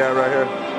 Yeah, right here.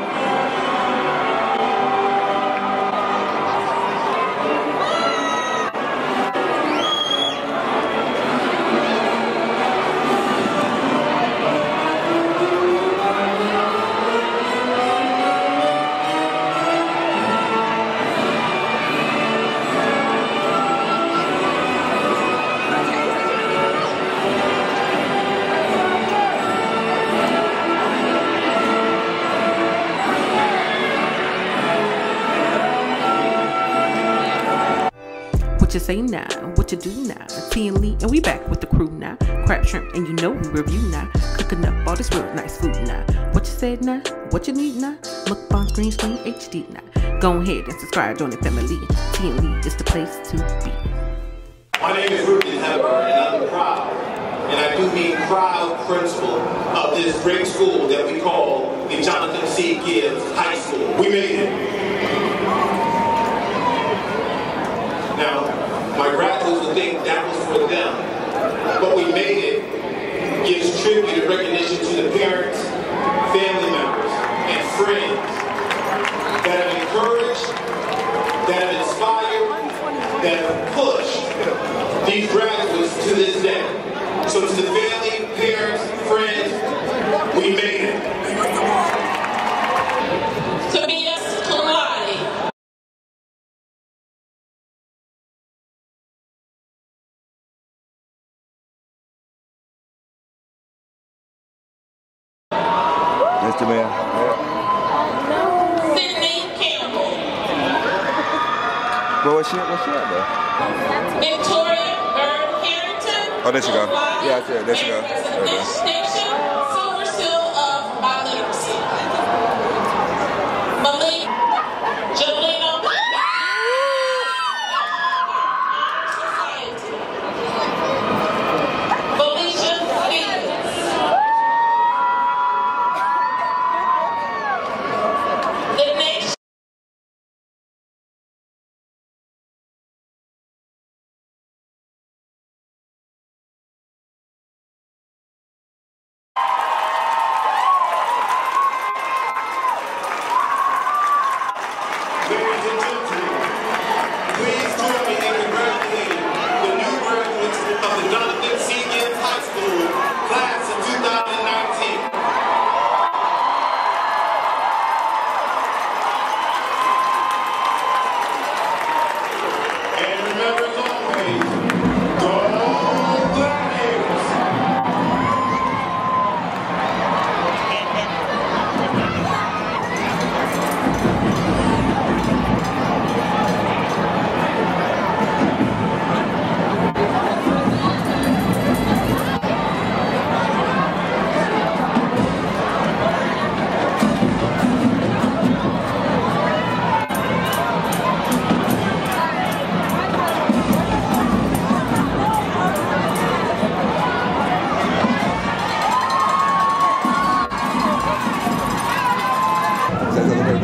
What you say now? What you do now? T and Lee, and we back with the crew now. Crab shrimp, and you know we review now. Cooking up all this real nice food now. What you said now? What you need now? Mukbang green screen screen HD now. Go ahead and subscribe, join the family. T and Lee is the place to be. My name is Ruben Hepburn, and I'm proud, and I do mean proud principal of this great school that we call the Jonathan C. Gibbs High School. We made it. Now, my graduates would think that was for them, but we made it gives tribute and recognition to the parents, family members, and friends that have encouraged, that have inspired, that have pushed these graduates to this day. So to the family, parents, friends, we made it. Tobias Kalani. Mr. Man. Sydney Campbell. Bro, what's she, what's she at though? Victoria Bird Harrington. Oh, there she go. Yeah, I see her. There she go. There we go.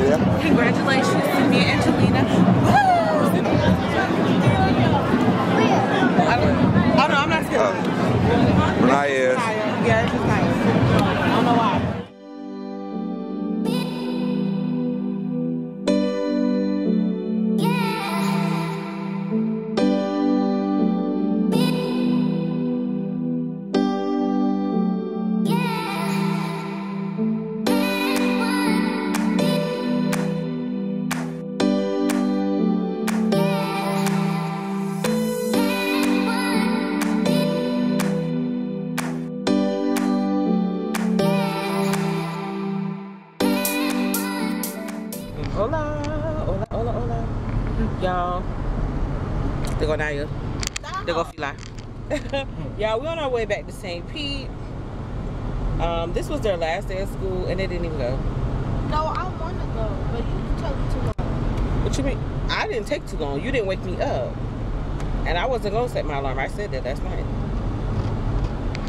Something for the video. Congratulations to me and Angelina. Woo! I don't, oh no, I'm not scared. Oh. Renee is. Y'all, we on our way back to St. Pete. Um, this was their last day of school and they didn't even go. No, I want to go, but you took too long. What you mean? I didn't take too long. You didn't wake me up. And I wasn't gonna set my alarm. I said that last night.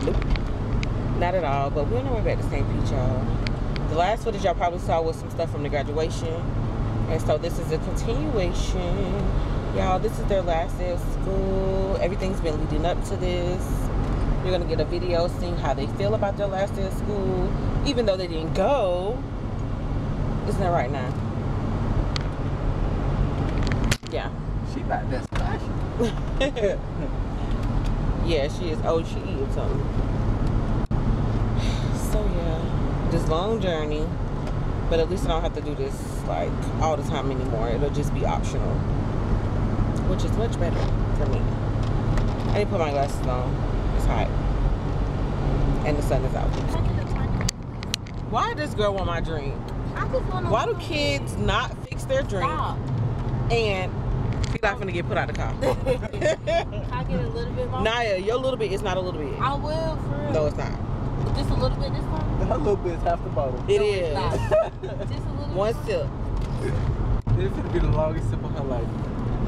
Nope. Not at all. But we're on our way back to St. Pete, y'all. The last footage y'all probably saw was some stuff from the graduation. And so this is a continuation. Y'all, this is their last day of school. Everything's been leading up to this. You're gonna get a video seeing how they feel about their last day of school. Even though they didn't go. Isn't that right now? Yeah. She about that special. yeah, she is oh she or something. So yeah, this long journey, but at least I don't have to do this like all the time anymore. It'll just be optional, which is much better for me. I need to put my glasses on. It's hot, and the sun is out. Can I get a tiny- Why does girl want my drink? I just wanna. Why do kids not fix their drink Stop. and she's not gonna get put out of the car? Can I get a little bit more? Naya, your little bit is not a little bit. I will for real. No, it's not. Just a little bit this time. A little bit is half the bottle. It No, is. it's. Just a little. One sip. This is gonna be the longest sip of her life.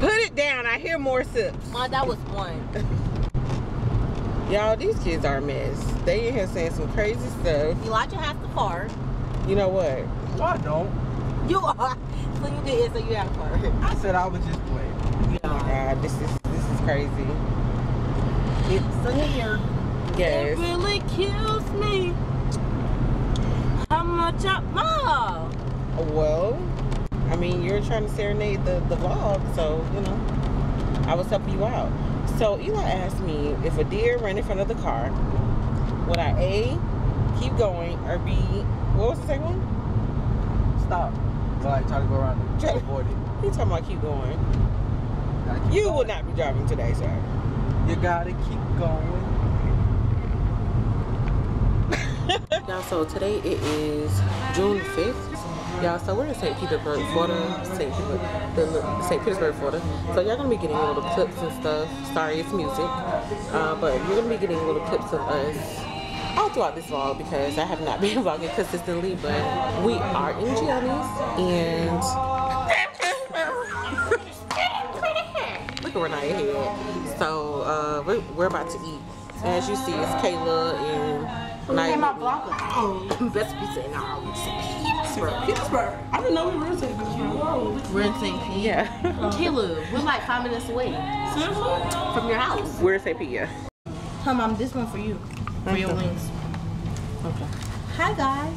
Put it down. I hear more sips. Oh, that was one. Y'all, these kids are a mess. They in here saying some crazy stuff. Elijah has to fart. You know what? No, I don't. You are. So you did. So you have to fart. I said I was just playing. Oh my god, this is this is crazy. So here. Yes. It really kills me. How much I mom? Well, I mean, you're trying to serenade the, the vlog, so, you know, I was helping you out. So, Eli asked me if a deer ran in front of the car, would I A, keep going, or B, what was the second one? Stop. So like try to go around it. Try to- Avoid it. He talking about keep going. Keep You going. will not be driving today, sir. You gotta keep going. Y'all, so today it is June 5th. Y'all, so we're in St. Petersburg, Florida. St. Petersburg, the- St. Petersburg, Florida. So y'all gonna be getting little clips and stuff. Sorry, it's music. Uh, but you're gonna be getting little clips of us all throughout this vlog because I have not been vlogging consistently, but we are in Gianni's and look at Renee here. So uh, we're, we're about to eat. As you see, it's Kayla and Naya. Oh, best be saying now. Pittsburgh. Pittsburgh. I didn't know we were in St. Pittsburgh. We're in St. Pete. Yeah. Caleb, we're like five minutes away. From your house. We're in St. Pete, yeah. Hi, mom. This one for you. For your wings. Okay. Hi, guys.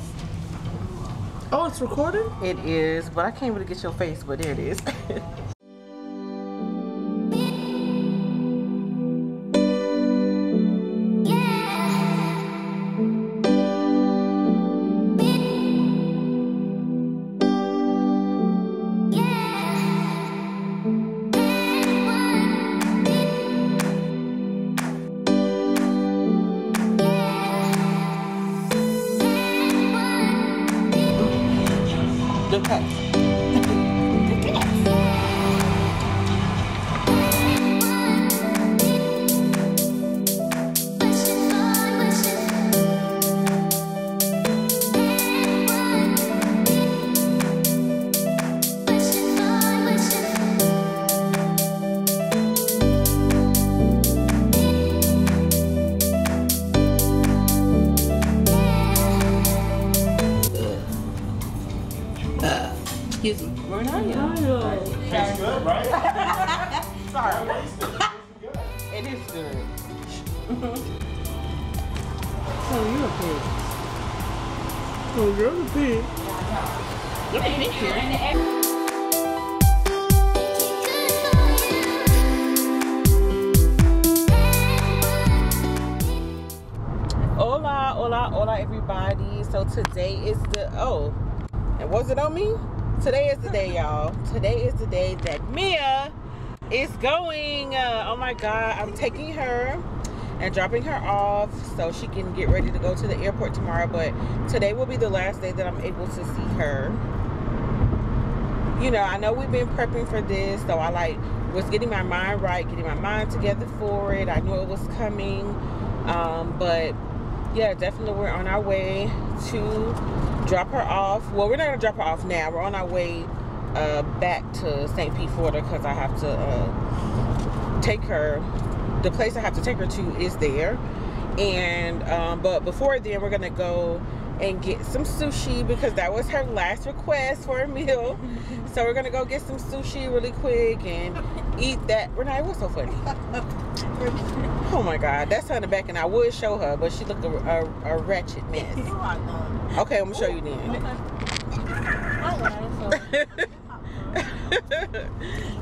Oh, it's recording? It is, but I can't really get your face, but there it is. the cut. Excuse me. Are you? Tastes good, right? Sorry. it is good. oh, you're a pig. Oh, you're a pig. Hola, hola, hola, everybody. So today is the oh, and was it on me? Today is the day, y'all. Today is the day that Mia is going. Uh, oh my God, I'm taking her and dropping her off so she can get ready to go to the airport tomorrow. But today will be the last day that I'm able to see her. You know, I know we've been prepping for this, so I like was getting my mind right, getting my mind together for it. I knew it was coming, um, but yeah, definitely we're on our way to drop her off. Well, we're not gonna drop her off now. We're on our way uh, back to St. Pete, Florida, because I have to uh, take her. The place I have to take her to is there, and um, but before then, we're gonna go and get some sushi because that was her last request for a meal. so we're gonna go get some sushi really quick and eat that. Renee, what's so funny? Oh my God, that's her in the back, and I would show her, but she looked a, a, a wretched mess. Okay, I'm gonna show you then.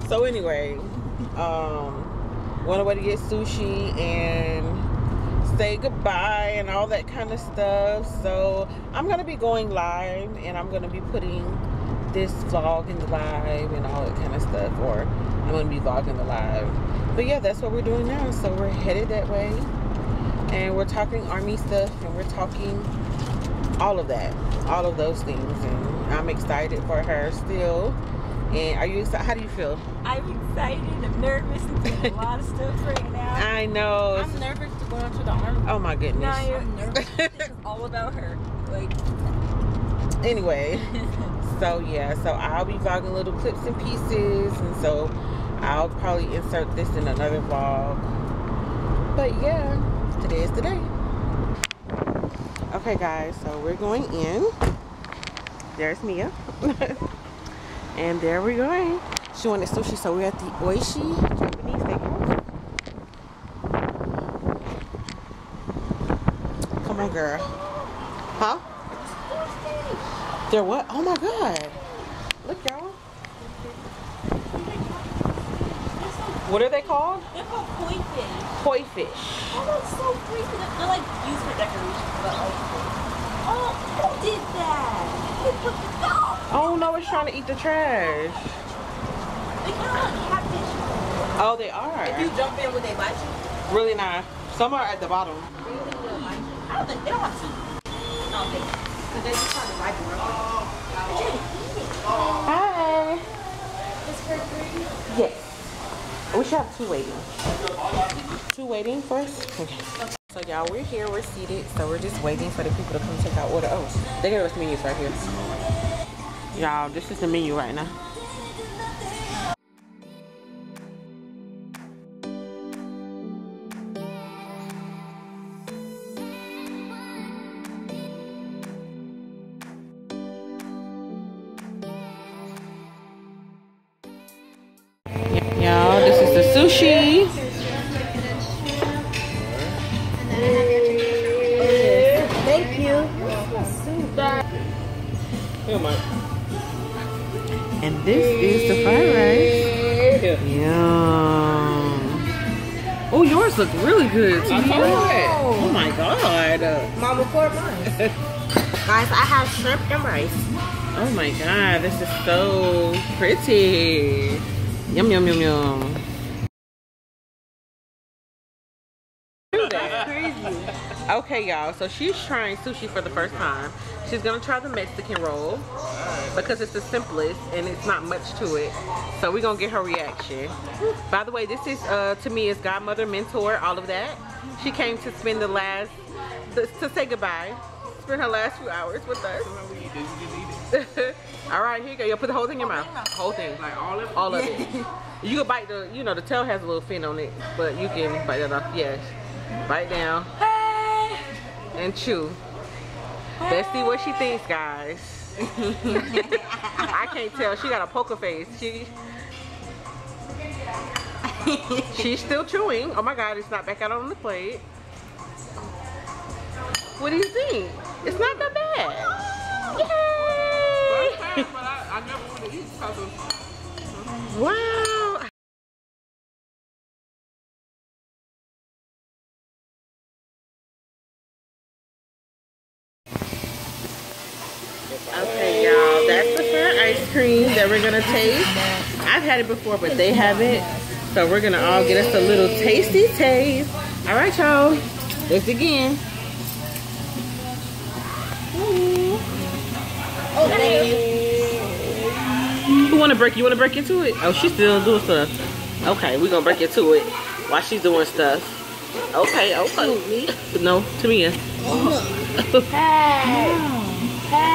so anyway, um, went away to get sushi and say goodbye and all that kind of stuff. So I'm gonna be going live and I'm gonna be putting this vlog in the live and all that kind of stuff, or I'm gonna be vlogging the live. But yeah, that's what we're doing now. So we're headed that way, and we're talking army stuff, and we're talking all of that, all of those things, and I'm excited for her still. And are you excited? How do you feel? I'm excited. I'm nervous. I'm doing a lot of stuff right now. I know. I'm nervous to go into the army. Oh my goodness. Now you're nervous. this is all about her. Like, anyway so yeah so i'll be vlogging little clips and pieces and so i'll probably insert this in another vlog but yeah today is the day okay guys so we're going in there's mia and there we're going she wanted sushi so we're at the oishi japanese steakhouse come on girl huh they're what? Oh my god. Look, y'all. What are they called? they're called koi fish. Koi fish. Oh, that's so creepy. They're, like used for decoration, but like, oh, who did that? They put the dog. Oh no, it's trying to eat the trash. They kind of like catfish. Oh, they are. If you jump in, would they bite you? Really not. Some are at the bottom. Really, they'll bite you. I don't think they. But they just try to. Hi. Yes. We should have two waiting. Two waiting for us? Okay. So y'all, we're here, we're seated, so we're just waiting for the people to come take our order. Oh, they gave us menus right here. Y'all, this is the menu right now. Is the sushi. Thank you. Here, Mike. And this is the fried rice. Yum. Oh, yours look really good. Too. Oh my god. Mom, record mine. Guys, I have shrimp and rice. Oh my god, this is so pretty. Yum yum yum yum. Okay, y'all. So she's trying sushi for the first time. She's gonna try the Mexican roll because it's the simplest and it's not much to it. So we're gonna get her reaction. By the way, this is uh, to me is godmother, mentor, all of that. She came to spend the last the, to say goodbye, spend her last few hours with us. all right, here you go. You put the whole thing in your mouth. Whole thing, like all of it. All of it. You can bite the, you know, the tail has a little fin on it, but you can bite that off. Yes, bite down and chew. Let's see what she thinks, guys. I can't tell. She got a poker face. She she's still chewing. Oh my God, it's not back out on the plate. What do you think? It's not that bad. Yay! Wow. Okay, y'all, that's the fried ice cream that we're gonna taste. I've had it before, but they haven't. So we're gonna all get us a little tasty taste. All right, y'all, let's begin. You. Wanna break? You wanna break into it? Oh, she's still doing stuff. Okay, we're gonna break into it while she's doing stuff. Okay, okay. Me? No, to me.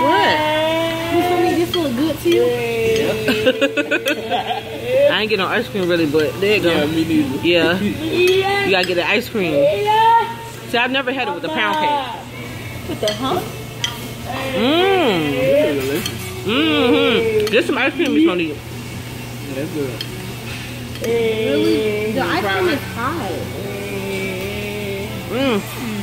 What? This look good to you? I ain't get no ice cream really, but there you go. Yeah, me neither. Yeah. You gotta get the ice cream. See, I've never had it with the pound cake. What the huh? Mmm. Mmm. There's some ice cream we gonna need. Really? The ice cream is hot. Mmm.